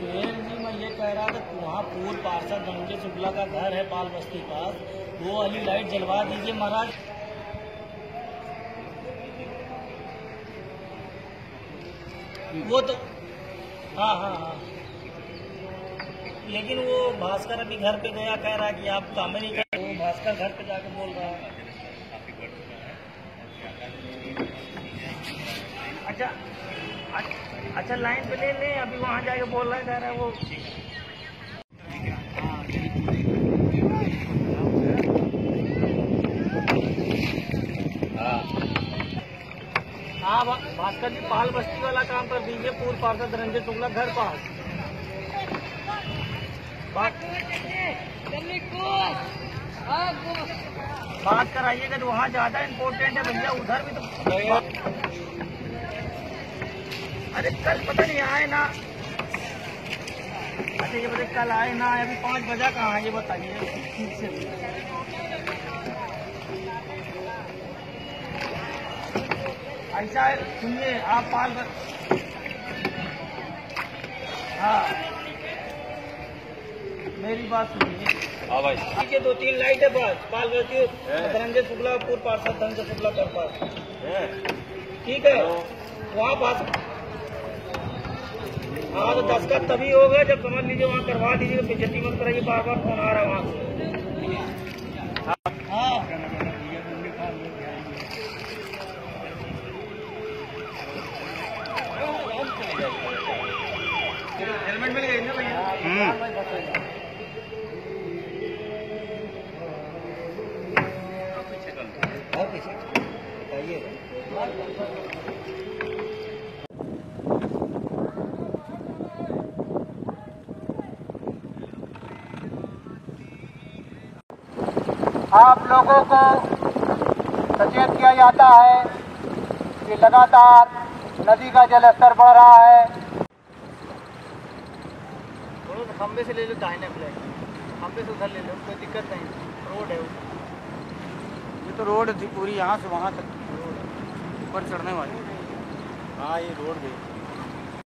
सुहेल जी, मैं ये कह रहा था वहाँ पूर्व पार्षद धनंजय शुक्ला का घर है पाल बस्ती पास। वो अली लाइट जलवा दीजिए महाराज। वो तो हाँ हाँ हाँ। लेकिन वो भास्कर अभी घर पे गया, कह रहा कि आप काम नहीं कर वो भास्कर घर पे जाके बोल रहा है। अच्छा अच्छा- लाइन पे ले ले अभी वहाँ जाके बोल रहा है कह रहा है वो। हाँ भास्कर जी पाल बस्ती वाला काम कर दीजिए पूर्व पार्षद रंजन शुक्ला घर पास बात कराइएगा तो वहाँ ज़्यादा इम्पोर्टेंट है भैया उधर भी तो अरे कल पता नहीं आए ना। अच्छा ये बताइए कल आए ना अभी पाँच बजा कहाँ है ये बताइए। ठीक से। ऐसा सुनिए आप पाल हाँ। मेरी बात सुनिए। हाँ भाई। ठीक है दो तीन लाइट है बस। पाल बस्ती धनंजय शुक्ला पूर्व पार्षद धनंजय शुक्ला कर पास। ठीक है। वहाँ पास हाँ तो दस का तभी होगा जब समझ लीजिए वहाँ करवा दीजिए बेचती मत कराइए बार बार फ़ोन आ रहा है वहाँ से। हाँ। हेलमेट मिल गई ना भैया और पीछे। बताइए। आप लोगों को सचेत किया जाता है कि लगातार नदी का जल स्तर बढ़ रहा है। थोड़ा सा खंबे से ले लो दाहिने फ्लैग खंबे से उधर ले लो कोई दिक्कत नहीं। रोड है वो ये तो रोड थी पूरी यहाँ से वहाँ तक ऊपर चढ़ने वाली। हाँ ये रोड गई।